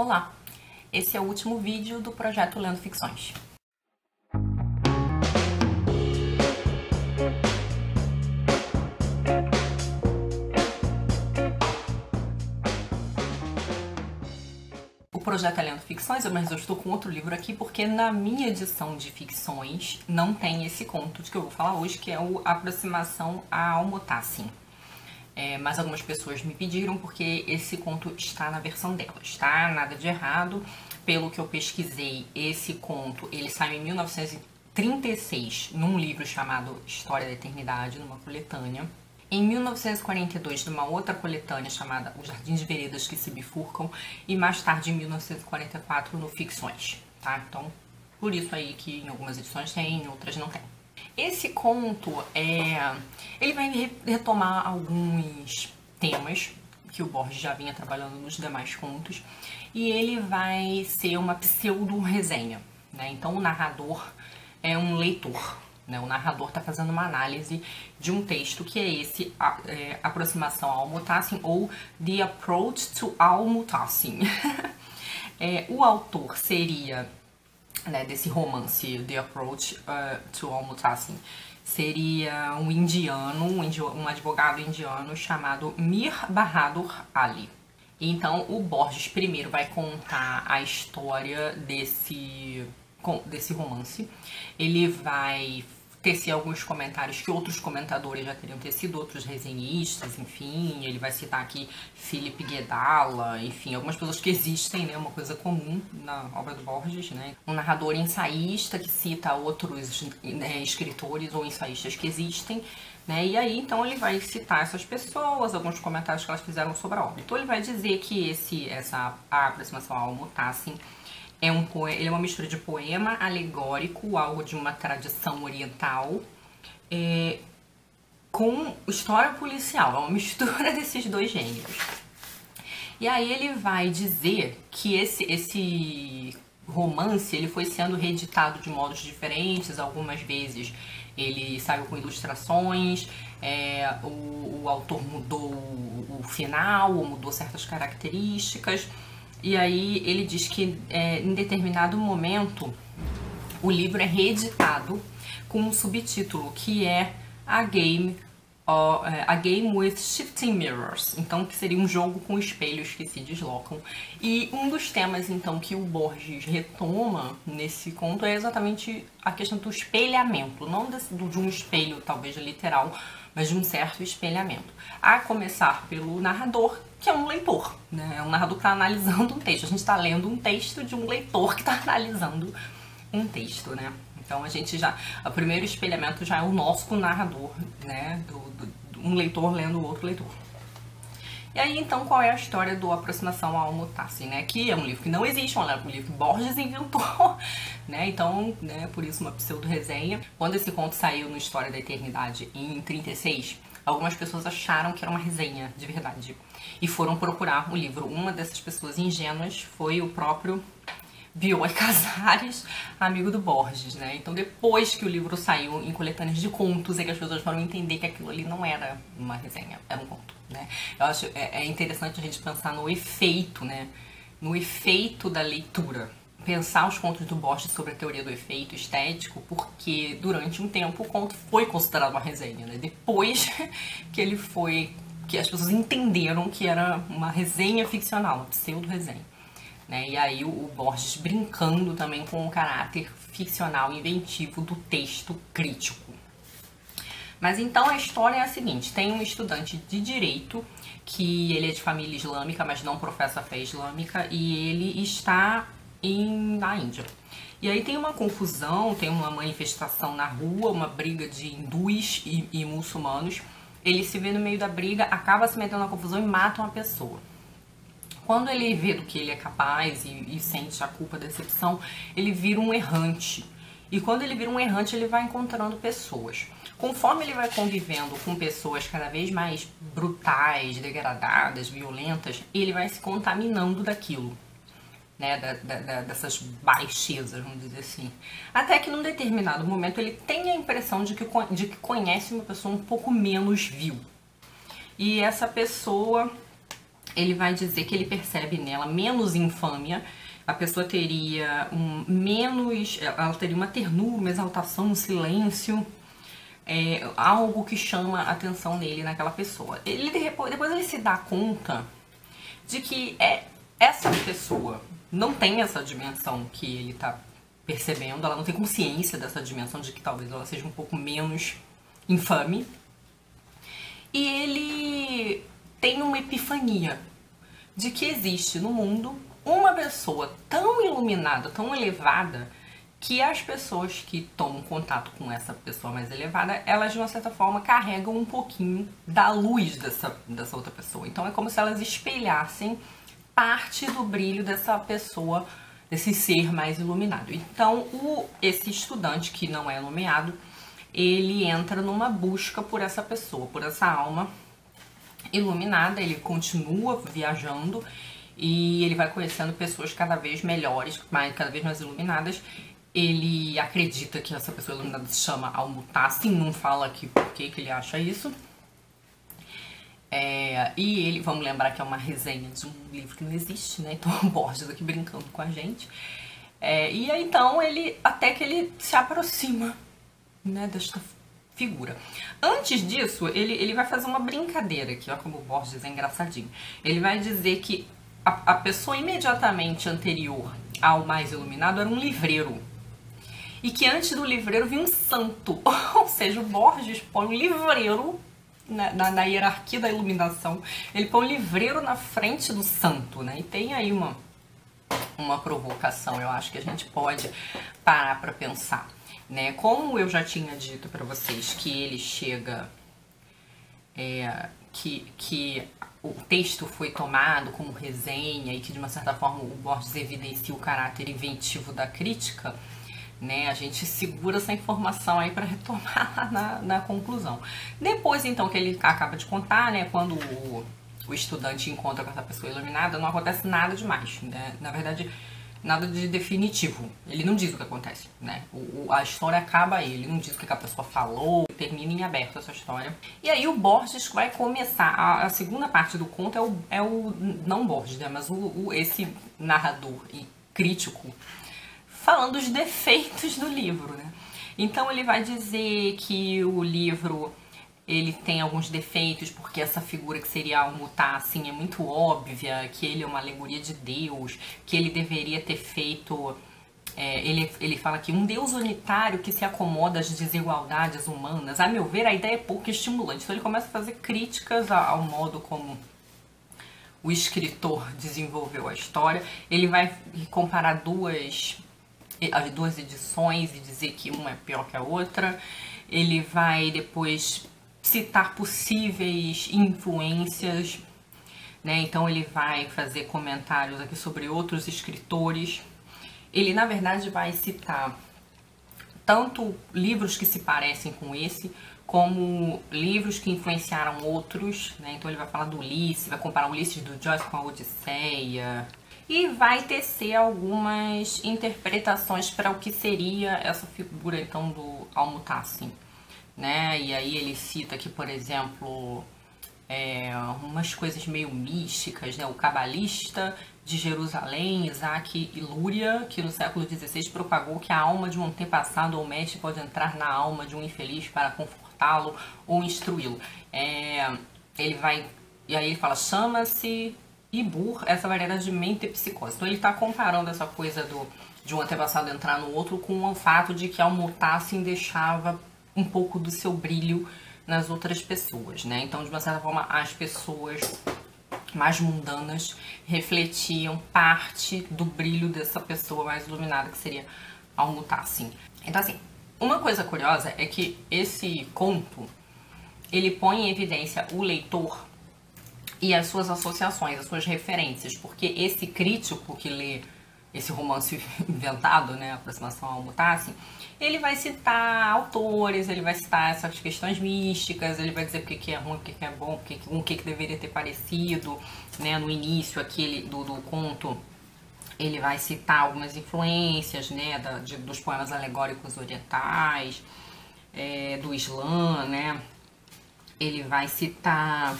Olá! Esse é o último vídeo do projeto Lendo Ficções. O projeto é Lendo Ficções, mas eu estou com outro livro aqui porque na minha edição de ficções não tem esse conto de que eu vou falar hoje, que é o Aproximação a Almotassin. É, mas algumas pessoas me pediram porque esse conto está na versão delas, tá? Nada de errado. Pelo que eu pesquisei, esse conto ele saiu em 1936 num livro chamado História da Eternidade, numa coletânea. Em 1942, numa outra coletânea chamada Os Jardins de Veredas que se bifurcam, e mais tarde, em 1944, no Ficções, tá? Então, por isso aí que em algumas edições tem, em outras não tem. Esse conto é, ele vai retomar alguns temas que o Borges já vinha trabalhando nos demais contos e ele vai ser uma pseudo resenha, né? Então o narrador é um leitor, né? O narrador está fazendo uma análise de um texto que é esse a, é, aproximação ao Mutassin ou The Approach to Al Mutassin. é, o autor seria né, desse romance The Approach uh, to Al-Mutassim seria um indiano, um, um advogado indiano chamado Mir Bahadur Ali. Então o Borges primeiro vai contar a história desse, desse romance. Ele vai tecer alguns comentários que outros comentadores já teriam tecido, outros resenhistas, enfim. Ele vai citar aqui Philip Guedala, enfim, algumas pessoas que existem, né? Uma coisa comum na obra do Borges, né? Um narrador ensaísta que cita outros né, escritores ou ensaístas que existem. Né? E aí, então, ele vai citar essas pessoas, alguns comentários que elas fizeram sobre a obra. Então, ele vai dizer que esse, essa a aproximação ao Mutassim é um poema, ele é uma mistura de poema alegórico, algo de uma tradição oriental, é, com história policial. É uma mistura desses dois gêneros. E aí ele vai dizer que esse, esse romance ele foi sendo reeditado de modos diferentes, algumas vezes ele saiu com ilustrações, é, o, o, autor mudou o, o final, ou mudou certas características. E aí ele diz que é, em determinado momento o livro é reeditado com um subtítulo que é A Game uh, A Game with Shifting Mirrors, então que seria um jogo com espelhos que se deslocam. E um dos temas então que o Borges retoma nesse conto é exatamente a questão do espelhamento, não de, de um espelho talvez literal, mas de um certo espelhamento. A começar pelo narrador, que é um leitor, né? É um narrador que está analisando um texto. A gente está lendo um texto de um leitor que está analisando um texto, né? Então a gente já. O primeiro espelhamento já é o nosso narrador, né? Do, do, um leitor lendo o outro leitor. E aí, então, qual é a história do Aproximação ao Mutassi, né? Que é um livro que não existe, é um livro que Borges inventou, né? Então, né, por isso uma pseudo-resenha. Quando esse conto saiu no História da Eternidade, em 36, algumas pessoas acharam que era uma resenha de verdade e foram procurar o livro. Uma dessas pessoas ingênuas foi o próprio Bioy Casares, amigo do Borges, né? Então depois que o livro saiu em coletâneas de contos, é que as pessoas foram entender que aquilo ali não era uma resenha, era um conto, né? Eu acho é, é interessante a gente pensar no efeito, né? No efeito da leitura. Pensar os contos do Borges sobre a teoria do efeito estético, porque durante um tempo o conto foi considerado uma resenha, né? Depois que ele foi que as pessoas entenderam que era uma resenha ficcional, uma pseudo-resenha. Né? E aí o, Borges brincando também com o caráter ficcional inventivo do texto crítico. Mas então a história é a seguinte: tem um estudante de direito que ele é de família islâmica, mas não professa fé islâmica, e ele está em, na Índia. E aí tem uma confusão, tem uma manifestação na rua, uma briga de hindus e, e muçulmanos ele se vê no meio da briga, acaba se metendo na confusão e mata uma pessoa. Quando ele vê do que ele é capaz e, e sente a culpa, a decepção, ele vira um errante. E quando ele vira um errante, ele vai encontrando pessoas. Conforme ele vai convivendo com pessoas cada vez mais brutais, degradadas, violentas, ele vai se contaminando daquilo né, da, da, dessas baixezas, vamos dizer assim. Até que num determinado momento ele tem a impressão de que, de que conhece uma pessoa um pouco menos vil. E essa pessoa ele vai dizer que ele percebe nela menos infâmia, a pessoa teria um menos, ela teria uma ternura, uma exaltação, um silêncio, é, algo que chama a atenção nele naquela pessoa. Ele depois, ele se dá conta de que é essa pessoa não tem essa dimensão que ele está percebendo, ela não tem consciência dessa dimensão de que talvez ela seja um pouco menos infame. E ele tem uma epifania de que existe no mundo uma pessoa tão iluminada, tão elevada, que as pessoas que tomam contato com essa pessoa mais elevada, elas de uma certa forma carregam um pouquinho da luz dessa, dessa outra pessoa. Então é como se elas espelhassem parte do brilho dessa pessoa, desse ser mais iluminado. Então o, esse estudante que não é nomeado, ele entra numa busca por essa pessoa, por essa alma iluminada, ele continua viajando e ele vai conhecendo pessoas cada vez melhores, mais, cada vez mais iluminadas. Ele acredita que essa pessoa iluminada se chama Almutassim, não fala aqui por que, que ele acha isso. É, e ele, vamos lembrar que é uma resenha de um livro que não existe, né? Então o Borges aqui brincando com a gente. É, e aí então ele, até que ele se aproxima, né, desta figura. Antes disso, ele, ele vai fazer uma brincadeira aqui, ó, como o Borges é engraçadinho. Ele vai dizer que a, a pessoa imediatamente anterior ao mais iluminado era um livreiro. E que antes do livreiro vinha um santo. Ou seja, o Borges põe um livreiro na, na, na, hierarquia da iluminação. Ele põe um livreiro na frente do santo, né? E tem aí uma, uma provocação, eu acho que a gente pode parar para pensar né? Como eu já tinha dito para vocês que ele chega, é, que, que o texto foi tomado como resenha e que de uma certa forma o Borges evidencia o caráter inventivo da crítica, né? A gente segura essa informação aí para retomar na, na conclusão. Depois, então, que ele acaba de contar, né? Quando o, o estudante encontra com essa pessoa iluminada, não acontece nada demais, né? Na verdade, nada de definitivo. Ele não diz o que acontece, né? O, o, a história acaba aí, ele não diz o que a pessoa falou, termina em aberto essa história. E aí o Borges vai começar, a, a segunda parte do conto é o, é o não Borges, né? Mas o, o, esse narrador e crítico falando os defeitos do livro, né? Então ele vai dizer que o livro ele tem alguns defeitos, porque essa figura que seria Almutar, assim, é muito óbvia, que ele é uma alegoria de Deus, que ele deveria ter feito... É, ele, ele fala que um Deus unitário que se acomoda às desigualdades humanas. A meu ver, a ideia é pouco estimulante. Então ele começa a fazer críticas ao modo como o escritor desenvolveu a história. Ele vai comparar duas, as duas edições e dizer que uma é pior que a outra. Ele vai depois citar possíveis influências, né? Então ele vai fazer comentários aqui sobre outros escritores. Ele na verdade vai citar tanto livros que se parecem com esse, como livros que influenciaram outros, né? Então ele vai falar do Ulisses, vai comparar o Ulisses do Joyce com a Odisseia e vai tecer algumas interpretações para o que seria essa figura então do Almutassim né? E aí ele cita aqui, por exemplo, é, umas coisas meio místicas, né? O cabalista de Jerusalém, Isaac e Lúria, que no século XVI propagou que a alma de um antepassado ou mestre pode entrar na alma de um infeliz para confortá-lo ou instruí-lo. É, ele vai e aí ele fala chama-se Ibur essa variedade de mente e psicose. Então ele está comparando essa coisa do de um antepassado entrar no outro com o fato de que assim deixava um pouco do seu brilho nas outras pessoas, né? Então, de uma certa forma, as pessoas mais mundanas refletiam parte do brilho dessa pessoa mais iluminada, que seria ao mutar, assim. Então, assim, uma coisa curiosa é que esse conto, ele põe em evidência o leitor e as suas associações, as suas referências, porque esse crítico que lê esse romance inventado, né, aproximação ao Mutassi, ele vai citar autores, ele vai citar essas questões místicas, ele vai dizer o que, é ruim, o que, é bom, o que, o que, que deveria ter parecido, né, no início aquele do, do conto, ele vai citar algumas influências, né, da, de, dos poemas alegóricos orientais, é, do Islã, né, ele vai citar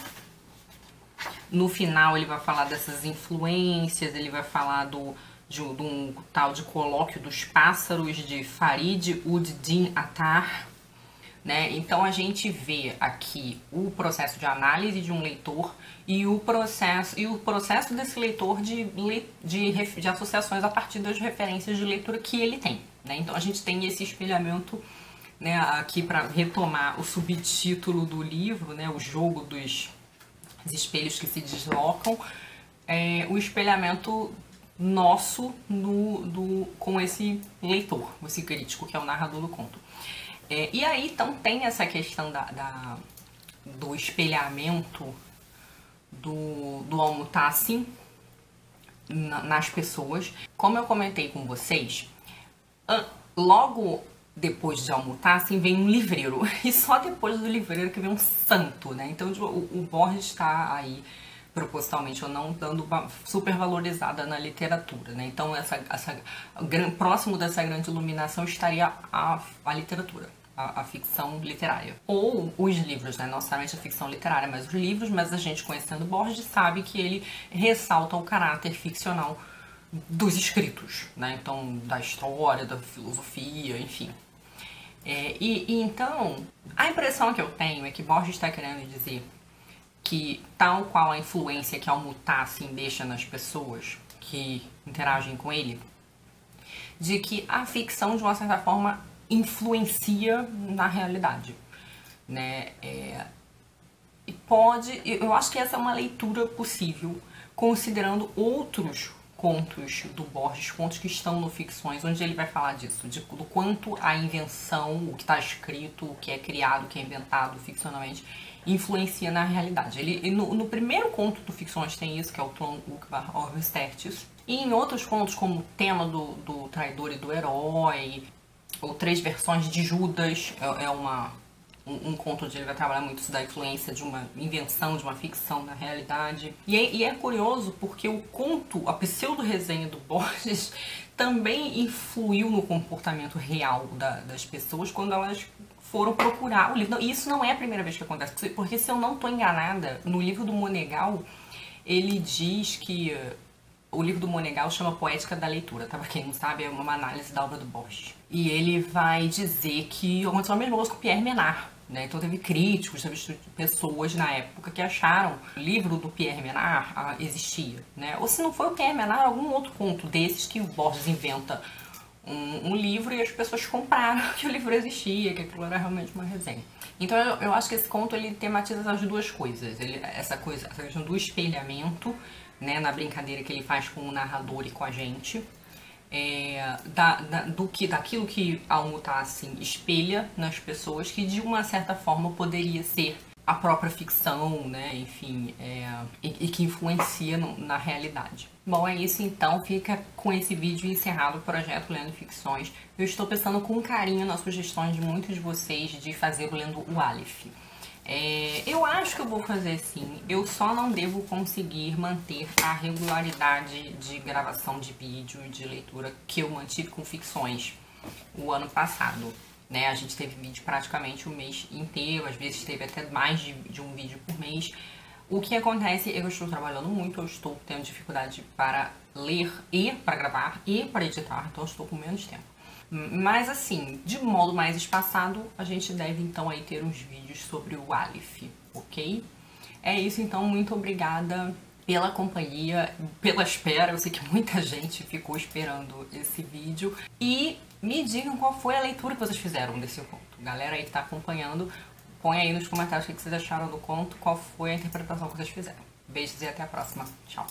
No final ele vai falar dessas influências, ele vai falar do de, de um tal de colóquio dos pássaros de Farid Ud-Din Attar, né? Então a gente vê aqui o processo de análise de um leitor e o processo, e o processo desse leitor de, de, de associações a partir das referências de leitura que ele tem. Né? Então a gente tem esse espelhamento né, aqui para retomar o subtítulo do livro, né, o jogo dos espelhos que se deslocam, é, o espelhamento nosso no, do, com esse leitor, esse crítico, que é o narrador do conto. É, e aí, então, tem essa questão da, da do espelhamento do, do Almutassi nas pessoas. Como eu comentei com vocês, logo depois de Almutassi vem um livreiro. E só depois do livreiro que vem um santo, né? Então tipo, o, o Borges está aí propositalmente ou não dando super valorizada na literatura, né? Então essa, essa próximo dessa grande iluminação estaria a, a literatura a, a, ficção literária. Ou os livros, né? Não necessariamente a ficção literária, mas os livros, mas a gente conhecendo Borges sabe que ele ressalta o caráter ficcional dos escritos, né? Então, da história, da filosofia, enfim. É, e, e, então, a impressão que eu tenho é que Borges está querendo dizer que, tal qual a influência que Almutar assim deixa nas pessoas que interagem com ele, de que a ficção, de uma certa forma, influencia na realidade, né? É, e pode, eu acho que essa é uma leitura possível, considerando outros contos do Borges, contos que estão no Ficções, onde ele vai falar disso, de, do quanto a invenção, o que está escrito, o que é criado, o que é inventado ficcionalmente, influencia na realidade. Ele, no, no, primeiro conto do Ficções tem isso, que é o Tom Ukbar Orbis Tertius, e em outros contos, como o tema do, do traidor e do herói, ou três versões de Judas, é, é uma, um, um, conto onde ele vai trabalhar muito isso da influência de uma invenção, de uma ficção na realidade. E é, e é curioso porque o conto, a pseudo-resenha do Borges, também influiu no comportamento real da, das pessoas quando elas foram procurar o livro. E isso não é a primeira vez que acontece, porque se eu não estou enganada, no livro do Monegal, ele diz que o livro do Monegal chama Poética da Leitura, tá? Pra quem não sabe, é uma análise da obra do Borges. E ele vai dizer que aconteceu a mesma coisa com Pierre Menard. Né? Então teve críticos, teve pessoas na época que acharam que o livro do Pierre Menard ah, existia. Né? Ou se não foi o Pierre Menard, algum outro conto desses que o Borges inventa um, um, livro e as pessoas compraram que o livro existia, que aquilo era realmente uma resenha. Então eu, eu acho que esse conto ele tematiza as duas coisas. Ele, essa coisa, essa questão do espelhamento né, na brincadeira que ele faz com o narrador e com a gente, é, da, da, do que, daquilo que Almutar assim, espelha nas pessoas, que de uma certa forma poderia ser a própria ficção, né, enfim, é, e, e, que influencia no, na realidade. Bom, é isso então, fica com esse vídeo encerrado o projeto Lendo Ficções. Eu estou pensando com carinho nas sugestões de muitos de vocês de fazer Lendo o Aleph. É, eu acho que eu vou fazer sim, eu só não devo conseguir manter a regularidade de gravação de vídeo e de leitura que eu mantive com ficções o ano passado. Né? A gente teve vídeo praticamente o mês inteiro, às vezes teve até mais de, de um vídeo por mês. O que acontece eu estou trabalhando muito, eu estou tendo dificuldade para ler e para gravar e para editar, então estou com menos tempo. Mas assim, de modo mais espaçado, a gente deve então aí ter uns vídeos sobre o Aleph, ok? É isso então, muito obrigada pela companhia, pela espera. Eu sei que muita gente ficou esperando esse vídeo. E me digam qual foi a leitura que vocês fizeram desse conto. Galera aí que tá acompanhando, põe aí nos comentários o que vocês acharam do conto, qual foi a interpretação que vocês fizeram. Beijos e até a próxima. Tchau.